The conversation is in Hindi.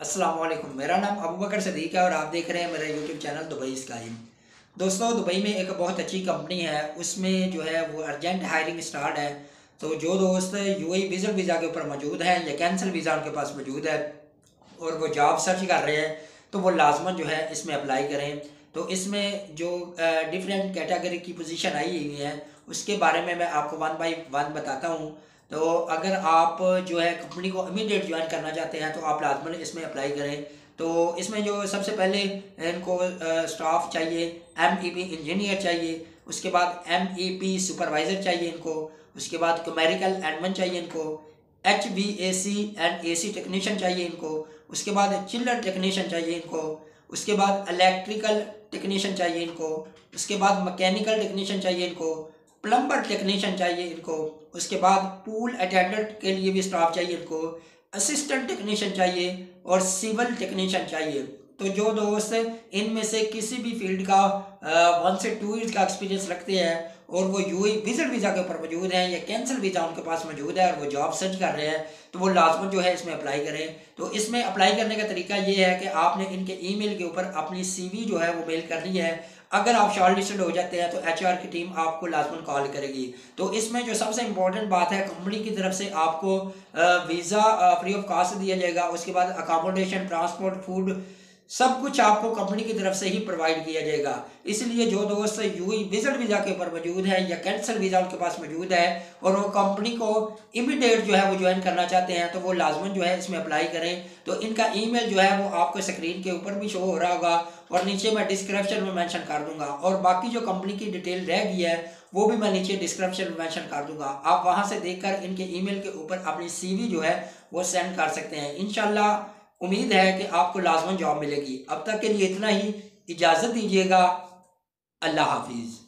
असलम मेरा नाम अबू बकर सदीक है और आप देख रहे हैं मेरा यूट्यूब चैनल दुबई स्काई दोस्तों, दुबई में एक बहुत अच्छी कंपनी है। उसमें जो है वो अर्जेंट हायरिंग स्टार्ट है। तो जो दोस्त यू आई विज़ल वीज़ा के ऊपर मौजूद हैं या कैंसिल वीज़ा उनके पास मौजूद है और वो जॉब सर्च कर रहे हैं तो वो लाजमन जो है इसमें अप्लाई करें। तो इसमें जो डिफरेंट कैटेगरी की पोजीशन आई हुई है, उसके बारे में मैं आपको वन बाई वन बताता हूँ। तो अगर आप जो है कंपनी को इमीडिएट ज्वाइन करना चाहते हैं तो आप लाजमन इसमें अप्लाई करें। तो इसमें जो सबसे पहले इनको स्टाफ चाहिए एम ई पी इंजीनियर चाहिए, उसके बाद एम ई पी सुपरवाइज़र चाहिए इनको, उसके बाद कमेरिकल एडमन चाहिए इनको H B A C and A C technician चाहिए इनको, उसके बाद चिल्लर टेक्नीशियन चाहिए इनको, उसके बाद इलेक्ट्रिकल टेक्नीशियन चाहिए इनको, उसके बाद मैकेनिकल टेक्नीशियन चाहिए इनको प्लम्बर टेक्नीशियन चाहिए इनको। उसके बाद पूल अटेंडेंट के लिए भी स्टाफ चाहिए इनको। असिस्टेंट टेक्नीशियन चाहिए और सिविल टेक्नीशियन चाहिए। तो जो दोस्त इनमें से किसी भी फ़ील्ड का वन से टू ईयर का एक्सपीरियंस रखते हैं और वो यू विज़िट वीज़ा के ऊपर मौजूद हैं या कैंसिल वीज़ा उनके पास मौजूद है और वो जॉब सर्च कर रहे हैं तो वो लाजमन जो है इसमें अप्लाई करें। तो इसमें अप्लाई करने का तरीका ये है कि आपने इनके ईमेल के ऊपर अपनी सीवी जो है वो मेल करनी है। अगर आप शॉर्ट लिस्टेड हो जाते हैं तो एच की टीम आपको लाजमन कॉल करेगी। तो इसमें जो सबसे इंपॉर्टेंट बात है कंपनी की तरफ़ से आपको वीज़ा फ्री ऑफ़ कॉस्ट दिया जाएगा। उसके बाद अकोमोडेशन ट्रांसपोर्ट फ़ूड सब कुछ आपको कंपनी की तरफ़ से ही प्रोवाइड किया जाएगा। इसलिए जो दोस्त यू विज़िट वीज़ा के ऊपर मौजूद है या कैंसर वीज़ा उनके पास मौजूद है और वो कंपनी को इमीडिएट जो है वो ज्वाइन करना चाहते हैं तो वो लाजमन जो है इसमें अप्लाई करें। तो इनका ईमेल जो है वो आपको स्क्रीन के ऊपर भी शो हो रहा होगा और नीचे मैं डिस्क्रिप्शन में मैंशन कर दूँगा और बाकी जो कंपनी की डिटेल रह गई है, वो भी मैं नीचे डिस्क्रिप्शन में मैंशन कर दूँगा। आप वहाँ से देखकर इनके ईमेल के ऊपर अपनी सीवी जो है वो सेंड कर सकते हैं। इनशाला उम्मीद है कि आपको लाजमन जॉब मिलेगी। अब तक के लिए इतना ही। इजाज़त दीजिएगा। अल्लाह हाफिज़।